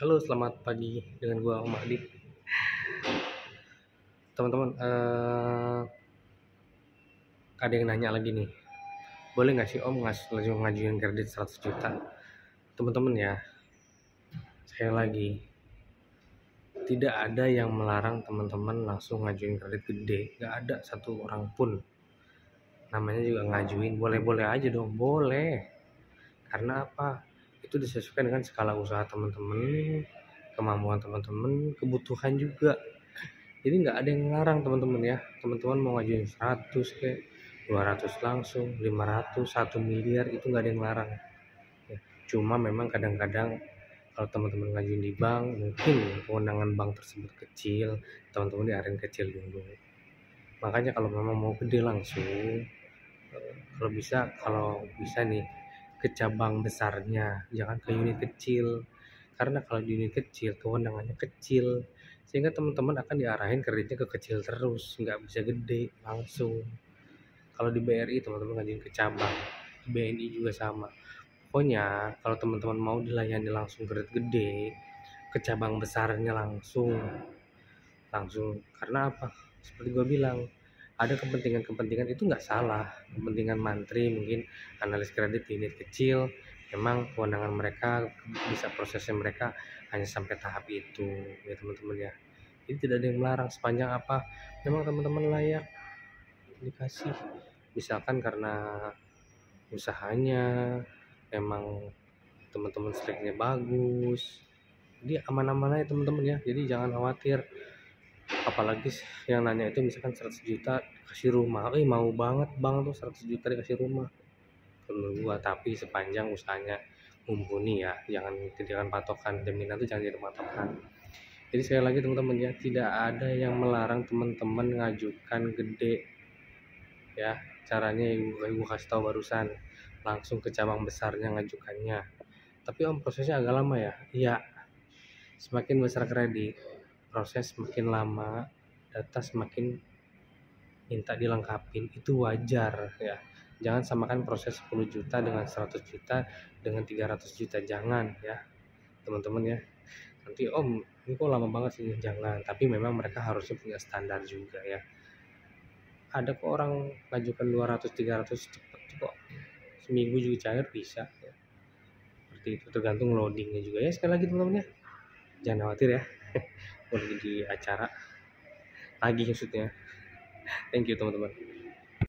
Halo, selamat pagi dengan gua Om Adit. Teman-teman, eh, ada yang nanya lagi nih. Boleh nggak sih Om ngas langsung ngajuin kredit 100 juta? Teman-teman ya, saya lagi tidak ada yang melarang teman-teman langsung ngajuin kredit gede. Nggak ada satu orang pun. Namanya juga ngajuin, boleh-boleh aja dong, boleh. Karena apa? Itu disesuaikan dengan skala usaha teman-teman, kemampuan teman-teman, kebutuhan juga. Jadi nggak ada yang melarang teman-teman ya. Teman-teman mau ngajuin 100 ke 200 langsung, 500, 1 miliar itu nggak ada yang larang. Ya, cuma memang kadang-kadang kalau teman-teman ngajuin di bank, mungkin kewenangan bank tersebut kecil, teman-teman diarahin kecil dulu. Makanya kalau memang mau gede langsung, eh, kalau bisa kalau bisa nih ke cabang besarnya, jangan ke unit kecil. Karena kalau di unit kecil kewenangannya kecil, sehingga teman-teman akan diarahin kreditnya ke kecil terus, nggak bisa gede langsung. Kalau di BRI teman-teman ngajuin ke cabang, BNI juga sama. Pokoknya kalau teman-teman mau dilayani langsung kredit gede, ke cabang besarnya langsung. Langsung karena apa? Seperti gue bilang, ada kepentingan-kepentingan itu nggak salah. Kepentingan mantri mungkin analis kredit di unit kecil, memang kewenangan mereka bisa prosesnya mereka hanya sampai tahap itu ya teman-teman ya. Jadi tidak ada yang melarang sepanjang apa. Memang teman-teman layak dikasih. Misalkan karena usahanya memang teman-teman struknya bagus jadi aman-aman aja teman-teman ya. Jadi jangan khawatir apalagi yang nanya itu misalkan 100 juta kasih rumah. Eh mau banget bang tuh 100 juta dikasih rumah. Menurut gua tapi sepanjang usahanya mumpuni ya. Jangan jadikan patokan jaminan itu jangan jadi patokan. Jadi sekali lagi teman-teman ya tidak ada yang melarang teman-teman ngajukan gede ya. Caranya ibu ibu kasih tahu barusan langsung ke cabang besarnya ngajukannya. Tapi om prosesnya agak lama ya? Iya. Semakin besar kredit proses semakin lama data semakin minta dilengkapin itu wajar ya. Jangan samakan proses 10 juta dengan 100 juta dengan 300 juta jangan ya. Teman-teman ya. Nanti om ini kok lama banget sih jangan. Tapi memang mereka harusnya punya standar juga ya. Ada kok orang ngajukan 200 300 cepet kok. Seminggu juga cair bisa ya. seperti itu tergantung loadingnya juga. Ya sekali lagi teman-teman ya. Jangan khawatir ya boleh jadi acara. Lagi maksudnya. Thank you teman-teman